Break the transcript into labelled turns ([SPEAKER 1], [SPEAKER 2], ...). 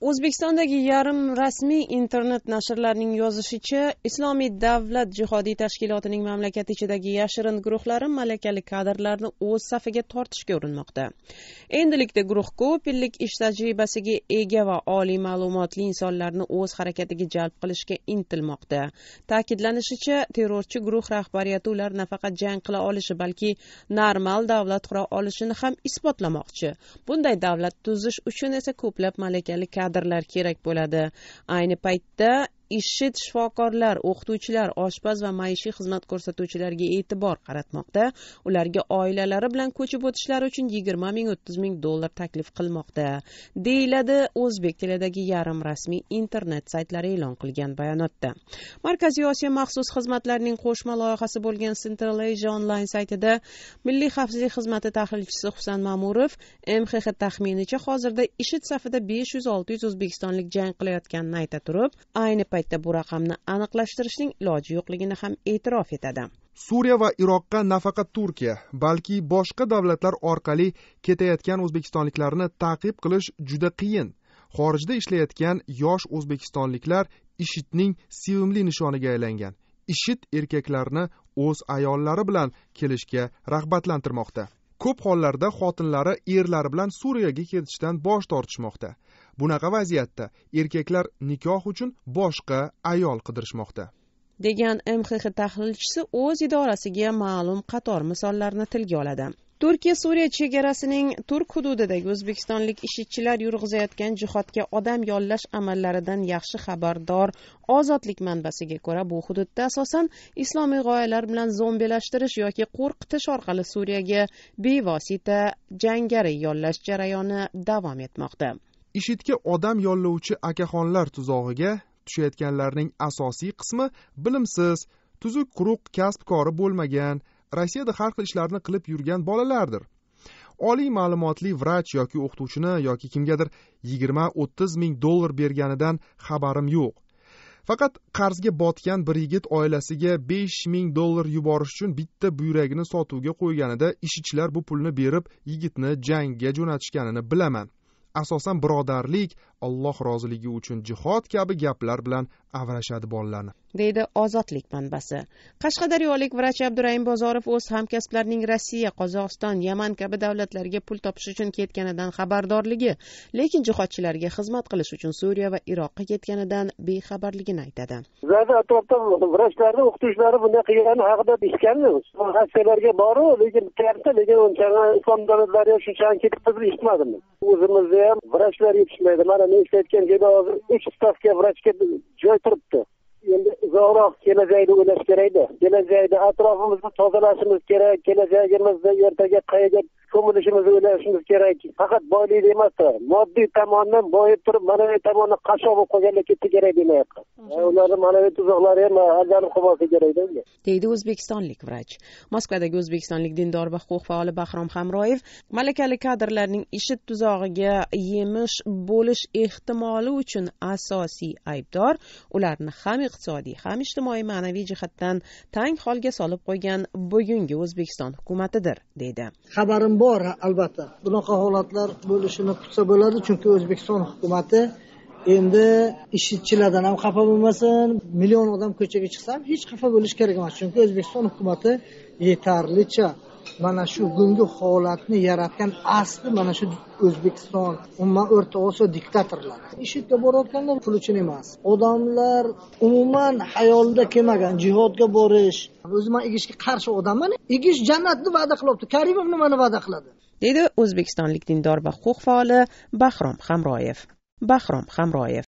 [SPEAKER 1] o'zbekistondagi yarim rasmiy internet nashrlarining yozishicha islomiy davlat jihodiy tashkilotining mamlakat ichidagi yashirin guruhlari malakali kadrlarni o'z safiga tortishga urinmoqda. Endilikda guruh ko'p yillik ish tajribasiga ega va oliy ma'lumotli insonlarni o'z harakatiga jalb qilishga intilmoqda. Ta'kidlanishicha terrorchi guruh rahbariyati ular nafaqat jang qila olishi balki normal davlat qura olishini ham isbotlamoqchi. Bunday davlat tuzish uchun esa ko'plab malakali kadrlar kerak bo'ladi. Ayni paytda ishid shifokorlar o'qituvchilar oshpaz va maishiy xizmat ko'rsatuvchilarga e'tibor qaratmoqda. Ularga oilalari bilan ko'chib o'tishlari uchun yigirma ming o'ttiz ming dollar taklif qilmoqda deyiladi o'zbek tilidagi yarim rasmiy internet saytlari e'lon qilgan bayonotda. Markaziy osiyo maxsus xizmatlarining qo'shma loyihasi bo'lgan central asia onlayn saytida milliy xavfsizlik xizmati tahlilchisi husan ma'murov mxx taxminicha hozirda ishid safida besh yuz olti yuz o'zbekistonlik jang qilayotganini ayta turib ayni paytda bu raqamni aniqlashtirishning iloji yo'qligini ham e'tirof etadi.
[SPEAKER 2] Suriya va iroqqa nafaqat turkiya balki boshqa davlatlar orqali ketayotgan o'zbekistonliklarni ta'qib qilish juda qiyin. Xorijda ishlayotgan yosh o'zbekistonliklar ishidning sevimli nishoniga aylangan. Ishid erkaklarni o'z ayollari bilan kelishga rag'batlantirmoqda. Ko'p hollarda xotinlari erlari bilan suriyaga ketishdan bosh tortishmoqda. Bunaqa vaziyatda erkaklar nikoh uchun boshqa ayol qidirishmoqda.
[SPEAKER 1] Degan mxx tahlilchisi o'z idorasiga ma'lum qator misollarni tilga oladi. Turkiya suriya chegarasining turk hududidagi o'zbekistonlik ishchilar yurg'izayotgan jihodga odam yollash amallaridan yaxshi xabardor ozodlik manbasiga ko'ra bu hududda asosan islomiy g'oyalar bilan zombilashtirish yoki qo'rqitish orqali suriyaga bevosita jangari yollash jarayoni davom etmoqda.
[SPEAKER 2] Ishidga odam yollovchi akaxonlar tuzog'iga tushayotganlarning asosiy qismi bilimsiz tuzuk quruq kasb kori bo'lmagan rossiyada har xil ishlarni qilib yurgan bolalardir. Oliy ma'lumotli vrach yoki o'qituvchini yoki kimgadir yigirma o'ttiz ming dollar berganidan xabarim yo'q. Faqat qarzga botgan bir yigit oilasiga besh ming dollar yuborish uchun bitta buyragini sotuvga qo'yganida ishchilar bu pulni berib yigitni jangga jo'natishganini bilaman. Asosan birodarlik alloh roziligi uchun jihod kabi gaplar bilan avrashadi bolalarni.
[SPEAKER 1] Deydi ozodlik manbasi. Qashqadaryolik vrach abdurahim bozorov o'z hamkasblarining rossiya qozog'iston yaman kabi davlatlarga pul topish uchun ketganidan xabardorligi lekin jihodchilarga xizmat qilish uchun suriya va iroqqa ketganidan bexabarligini aytadi.
[SPEAKER 3] Bizlarni atrofda vrachlarni o'qituvchilari bunday qilgani haqida eshitganmiz aksiyalarga boru lekin bityapti lekin islom davlatlari ham shunchalik ketibdi deb eshitmadim o'zimizda ham vrachlar yetishmaydi. Mana men ishlayotgan joyda hozir uch stavka vrachga joy turibdi. Endi uzoqroq kelajakni o'ylash kerakda kelajakda atrofimizni tozalashimiz kerak kelajagimizni ertaga qayerga ko'milishimizni o'ylashimiz kerak faqat boylikni emasda moddiy tomondan boyib turib ma'naviy tomondan qashshoq bo'lib qolganlar ketsa kerak demayapman ularni ma'naviy tuzoqlari ham aldanib qolmasa kerakda
[SPEAKER 1] deydi o'zbekistonlik vrach. Moskvadagi o'zbekistonlik dindor va huquq faoli bahrom hamroyev malakali kadrlarning ishid tuzog'iga yemish bo'lish ehtimoli uchun asosiy aybdor ularni ham iqtisodiy ham ijtimoiy ma'naviy jihatdan tang holga solib qo'ygan bugungi o'zbekiston hukumatidir deydi.
[SPEAKER 4] Xabarim bor albatta. Bunaqa holatlar bo'lishini kutsa bo'ladi chunki o'zbekiston hukumati endi ishchilardan ham xafa bo'lmasin million odam ko'chaga chiqsa ham hech xafa bo'lish kerak emas chunki o'zbekiston hukumati yetarlicha mana shu bugungi holatni yaratgan asli mana shu o'zbekiston umuman o'rta osiyo diktatorlari. Ishidga borayotganda pul uchun emas. Odamlar umuman xayolida kelmagan jihodga borish. O'zi man igishga qarshi odamman igish jannatni va'da qilyapti karimov nimani va'da qiladi.
[SPEAKER 1] Deydi o'zbekistonlik dindor va huquq faoli bahrom hamroyev. Bahrom hamroyev.